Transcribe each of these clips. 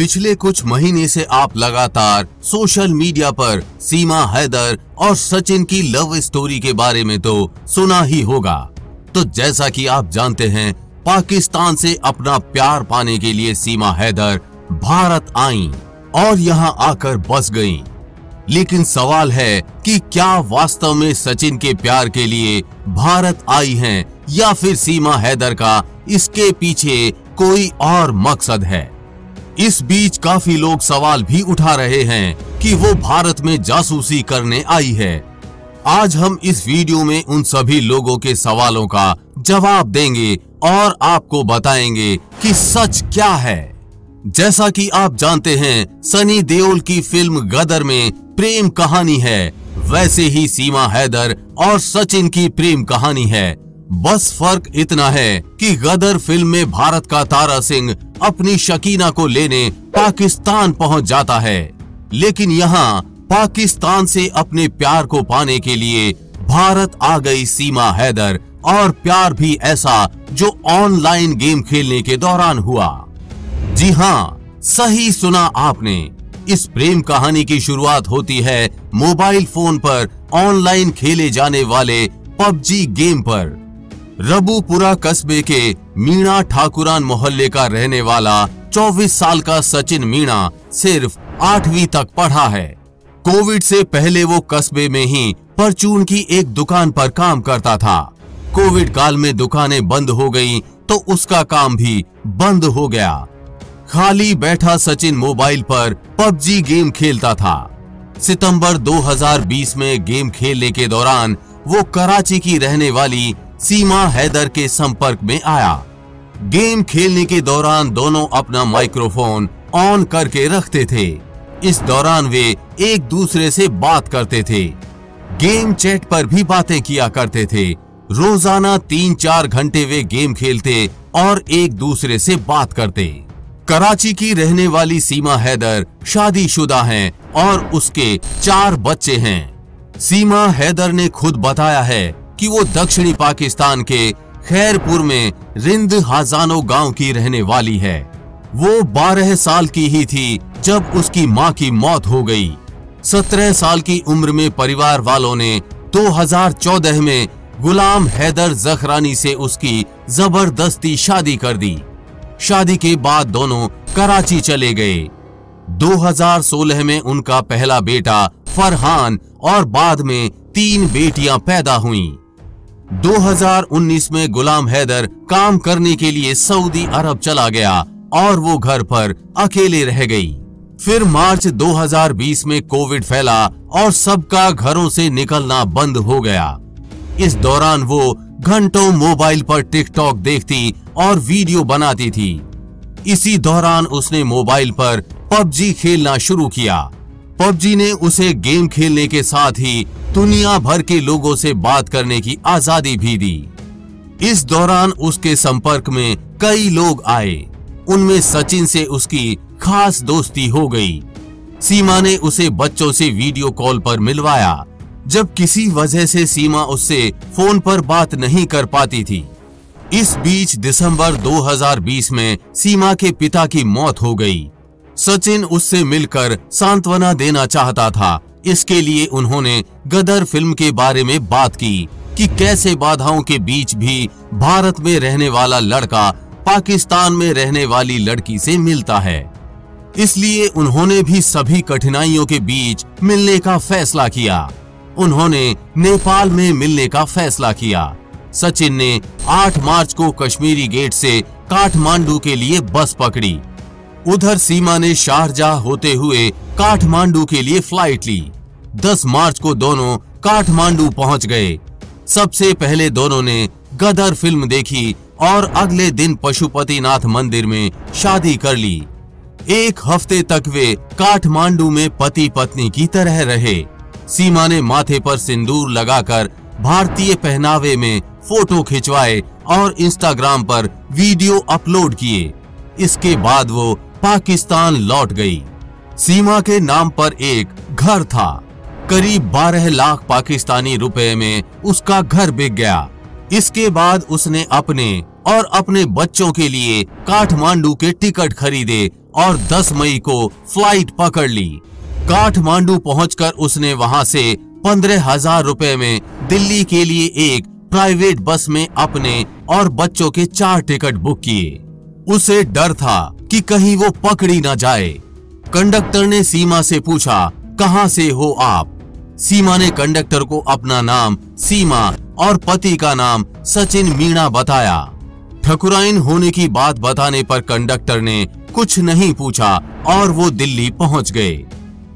पिछले कुछ महीने से आप लगातार सोशल मीडिया पर सीमा हैदर और सचिन की लव स्टोरी के बारे में तो सुना ही होगा तो जैसा कि आप जानते हैं, पाकिस्तान से अपना प्यार पाने के लिए सीमा हैदर भारत आई और यहाँ आकर बस गईं। लेकिन सवाल है कि क्या वास्तव में सचिन के प्यार के लिए भारत आई हैं या फिर सीमा हैदर का इसके पीछे कोई और मकसद है इस बीच काफ़ी लोग सवाल भी उठा रहे हैं कि वो भारत में जासूसी करने आई है। आज हम इस वीडियो में उन सभी लोगों के सवालों का जवाब देंगे और आपको बताएँगे कि सच क्या है। जैसा कि आप जानते हैं, सनी देओल की फ़िल्म गदर में प्रेम कहानी है। वैसे ही सीमा हैदर और सचिन की प्रेम कहानी है। बस फ़र्क इतना है कि गदर फ़िल्म में भारत का तारा सिंह अपनी शकीना को लेने पाकिस्तान पहुँच जाता है। लेकिन यहाँ पाकिस्तान से अपने प्यार को पाने के लिए भारत आ गई सीमा हैदर और प्यार भी ऐसा जो ऑनलाइन गेम खेलने के दौरान हुआ। जी हाँ सही सुना आपने। इस प्रेम कहानी की शुरुआत होती है मोबाइल फ़ोन पर, ऑनलाइन खेले जाने वाले पबजी गेम पर। रबुपुरा कस्बे के मीणा ठाकुरान मोहल्ले का रहने वाला 24 साल का सचिन मीणा सिर्फ़ आठवीं तक पढ़ा है। कोविड से पहले वो कस्बे में ही परचून की एक दुकान पर काम करता था। कोविड काल में दुकानें बंद हो गईं तो उसका काम भी बंद हो गया। खाली बैठा सचिन मोबाइल पर पबजी गेम खेलता था। सितंबर 2020 में गेम खेलने के दौरान वो कराची की रहने वाली सीमा हैदर के संपर्क में आया। गेम खेलने के दौरान दोनों अपना माइक्रोफोन ऑन करके रखते थे। इस दौरान वे एक दूसरे से बात करते थे। गेम चैट पर भी बातें किया करते थे। रोज़ाना तीन चार घंटे वे गेम खेलते और एक दूसरे से बात करते। कराची की रहने वाली सीमा हैदर शादीशुदा हैं और उसके चार बच्चे हैं। सीमा हैदर ने खुद बताया है कि वो दक्षिणी पाकिस्तान के खैरपुर में रिंद हाजानो गाँव की रहने वाली है। वो 12 साल की ही थी जब उसकी माँ की मौत हो गई। 17 साल की उम्र में परिवार वालों ने 2014 में गुलाम हैदर जखरानी से उसकी ज़बरदस्ती शादी कर दी। शादी के बाद दोनों कराची चले गए। 2016 में उनका पहला बेटा फरहान और बाद में तीन बेटियाँ पैदा हुईं। 2019 में गुलाम हैदर काम करने के लिए सऊदी अरब चला गया और वो घर पर अकेले रह गई। फिर मार्च 2020 में कोविड फैला और सबका घरों से निकलना बंद हो गया। इस दौरान वो घंटों मोबाइल पर टिकटॉक देखती और वीडियो बनाती थी। इसी दौरान उसने मोबाइल पर पबजी खेलना शुरू किया। पबजी ने उसे गेम खेलने के साथ ही दुनिया भर के लोगों से बात करने की आज़ादी भी दी। इस दौरान उसके संपर्क में कई लोग आए। उनमें सचिन से उसकी खास दोस्ती हो गई। सीमा ने उसे बच्चों से वीडियो कॉल पर मिलवाया, जब किसी वजह से सीमा उससे फ़ोन पर बात नहीं कर पाती थी। इस बीच दिसंबर 2020 में सीमा के पिता की मौत हो गई। सचिन उससे मिलकर सांत्वना देना चाहता था। इसके लिए उन्होंने गदर फ़िल्म के बारे में बात की कि कैसे बाधाओं के बीच भी भारत में रहने वाला लड़का पाकिस्तान में रहने वाली लड़की से मिलता है। इसलिए उन्होंने भी सभी कठिनाइयों के बीच मिलने का फैसला किया। उन्होंने नेपाल में मिलने का फैसला किया। सचिन ने 8 मार्च को कश्मीरी गेट से काठमांडू के लिए बस पकड़ी। उधर सीमा ने शारजाह होते हुए काठमांडू के लिए फ़्लाइट ली। 10 मार्च को दोनों काठमांडू पहुँच गए। सबसे पहले दोनों ने गदर फ़िल्म देखी और अगले दिन पशुपतिनाथ मंदिर में शादी कर ली। एक हफ़्ते तक वे काठमांडू में पति पत्नी की तरह रहे। सीमा ने माथे पर सिंदूर लगाकर भारतीय पहनावे में फ़ोटो खिंचवाए और इंस्टाग्राम पर वीडियो अपलोड किए। इसके बाद वो पाकिस्तान लौट गई। सीमा के नाम पर एक घर था। करीब 12 लाख पाकिस्तानी रुपए में उसका घर बिक गया। इसके बाद उसने अपने और अपने बच्चों के लिए काठमांडू के टिकट खरीदे और 10 मई को फ़्लाइट पकड़ ली। काठमांडू पहुंचकर उसने वहाँ से पंद्रह हज़ार रूपए में दिल्ली के लिए एक प्राइवेट बस में अपने और बच्चों के चार टिकट बुक किए। उसे डर था कि कहीं वो पकड़ी ना जाए। कंडक्टर ने सीमा से पूछा, कहाँ से हो आप? सीमा ने कंडक्टर को अपना नाम, सीमा और पति का नाम, सचिन मीणा बताया। ठकुराइन होने की बात बताने पर कंडक्टर ने कुछ नहीं पूछा और वो दिल्ली पहुँच गए।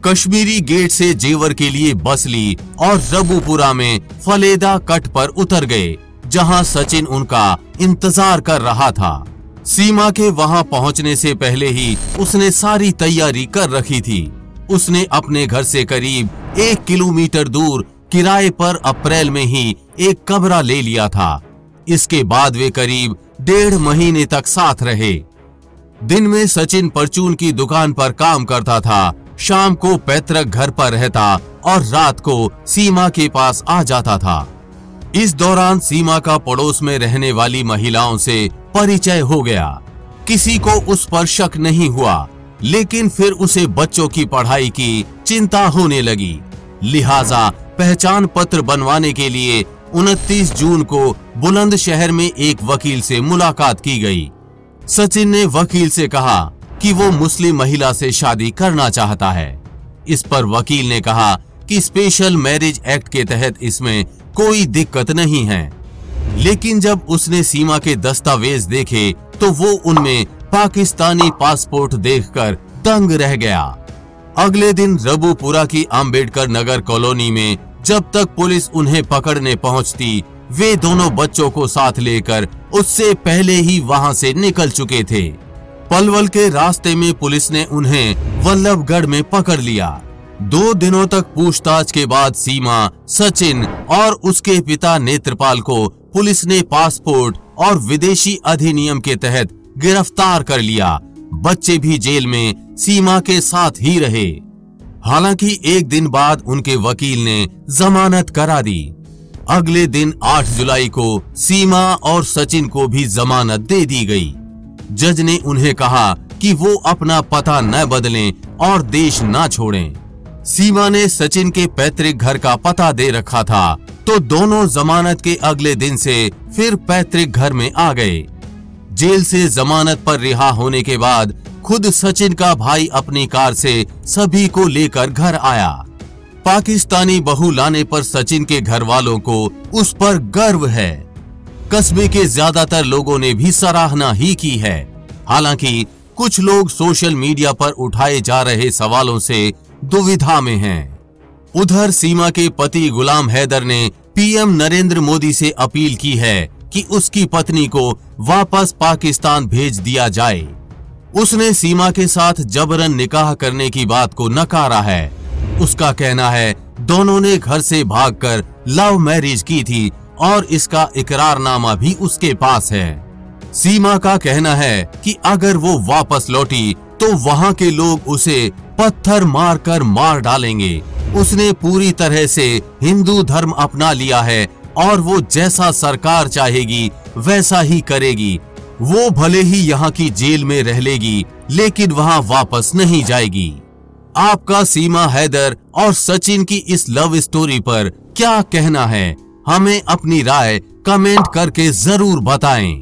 कश्मीरी गेट से जेवर के लिए बस ली और रबुपुरा में फलेदा कट पर उतर गए, जहाँ सचिन उनका इंतज़ार कर रहा था। सीमा के वहाँ पहुँचने से पहले ही उसने सारी तैयारी कर रखी थी। उसने अपने घर से करीब एक किलोमीटर दूर किराए पर अप्रैल में ही एक कमरा ले लिया था। इसके बाद वे करीब डेढ़ महीने तक साथ रहे। दिन में सचिन परचून की दुकान पर काम करता था, शाम को पैतृक घर पर रहता और रात को सीमा के पास आ जाता था। इस दौरान सीमा का पड़ोस में रहने वाली महिलाओं से परिचय हो गया। किसी को उस पर शक नहीं हुआ, लेकिन फिर उसे बच्चों की पढ़ाई की चिंता होने लगी। लिहाजा पहचान पत्र बनवाने के लिए 29 जून को बुलंदशहर में एक वकील से मुलाकात की गई। सचिन ने वकील से कहा कि वो मुस्लिम महिला से शादी करना चाहता है। इस पर वकील ने कहा कि स्पेशल मैरिज एक्ट के तहत इसमें कोई दिक्कत नहीं है। लेकिन जब उसने सीमा के दस्तावेज़ देखे तो वो उनमें पाकिस्तानी पासपोर्ट देखकर दंग रह गया। अगले दिन रबुपुरा की आम्बेडकर नगर कॉलोनी में जब तक पुलिस उन्हें पकड़ने पहुँचती, वे दोनों बच्चों को साथ लेकर उससे पहले ही वहाँ से निकल चुके थे। पलवल के रास्ते में पुलिस ने उन्हें वल्लभगढ़ में पकड़ लिया। दो दिनों तक पूछताछ के बाद सीमा, सचिन और उसके पिता नेत्रपाल को पुलिस ने पासपोर्ट और विदेशी अधिनियम के तहत गिरफ़्तार कर लिया। बच्चे भी जेल में, सीमा के साथ ही रहे। हालाँकि एक दिन बाद उनके वकील ने जमानत करा दी। अगले दिन 8 जुलाई को सीमा और सचिन को भी जमानत दे दी गई। जज ने उन्हें कहा कि वो अपना पता न बदलें और देश न छोड़ें। सीमा ने सचिन के पैतृक घर का पता दे रखा था तो दोनों जमानत के अगले दिन से फिर पैतृक घर में आ गए। जेल से जमानत पर रिहा होने के बाद खुद सचिन का भाई अपनी कार से सभी को लेकर घर आया। पाकिस्तानी बहू लाने पर सचिन के घर वालों को उस पर गर्व है। कस्बे के ज़्यादातर लोगों ने भी सराहना ही की है। हालाँकि कुछ लोग सोशल मीडिया पर उठाए जा रहे सवालों से दुविधा में हैं। उधर सीमा के पति गुलाम हैदर ने पीएम नरेंद्र मोदी से अपील की है कि उसकी पत्नी को वापस पाकिस्तान भेज दिया जाए। उसने सीमा के साथ जबरन निकाह करने की बात को नकारा है। उसका कहना है, दोनों ने घर से भागकर लव मैरिज की थी और इसका इकरारनामा भी उसके पास है। सीमा का कहना है कि अगर वो वापस लौटी तो वहाँ के लोग उसे पत्थर मारकर मार डालेंगे। उसने पूरी तरह से हिंदू धर्म अपना लिया है और वो जैसा सरकार चाहेगी, वैसा ही करेगी। वो भले ही यहाँ की जेल में रह लेगी, लेकिन वहाँ वापस नहीं जाएगी। आपका सीमा हैदर और सचिन की इस लव स्टोरी पर क्या कहना है? हमें अपनी राय कमेंट करके ज़रूर बताएँ।